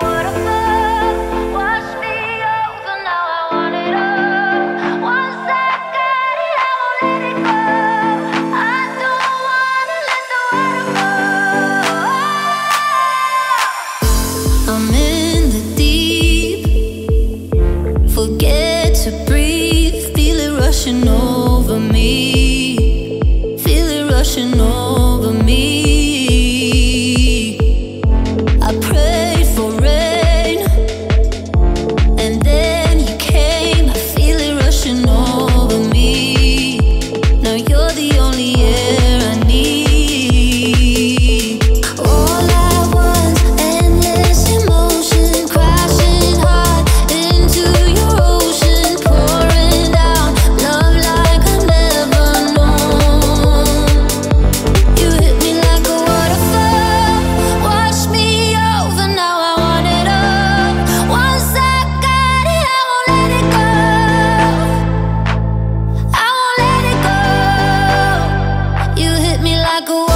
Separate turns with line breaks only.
waterfall. like a